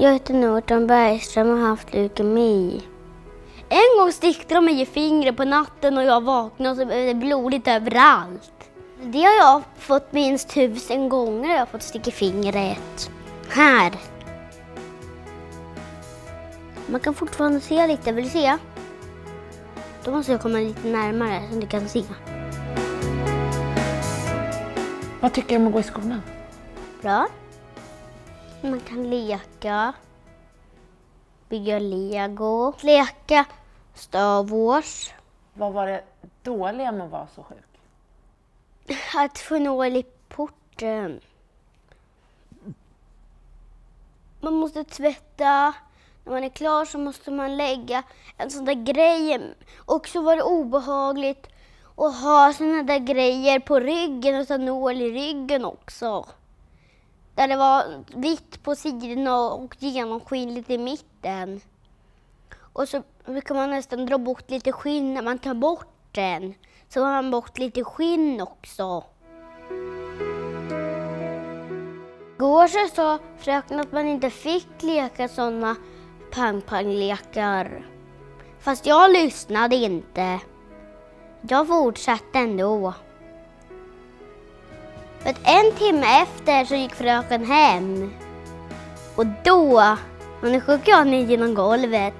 Jag heter Norton Bergström och har haft leukemi. En gång stickte de mig i fingret på natten och jag vaknade och så blev det blodigt överallt. Det har jag fått minst tusen gånger. Jag har fått sticka i fingret. Här. Man kan fortfarande se lite. Vill du se? Då måste jag komma lite närmare så du kan se. Vad tycker du om att gå i skolan? Bra. Man kan leka. Bygga lego. Leka Star Wars. Vad var det dåliga med att vara så sjuk? Att få nål i porten. Man måste tvätta. När man är klar så måste man lägga en sån där grej. Och så var det obehagligt att ha såna där grejer på ryggen och ta nål i ryggen också. Där det var vitt på sidorna och genomskinligt i mitten. Och så brukar man nästan dra bort lite skinn när man tar bort den. Så har man bort lite skinn också. Igår så sa fröken att man inte fick leka sådana pang-pang-lekar. Fast jag lyssnade inte. Jag fortsatte ändå. För att en timme efter så gick fröken hem. Och då, hon är sjuk jag ner genom golvet.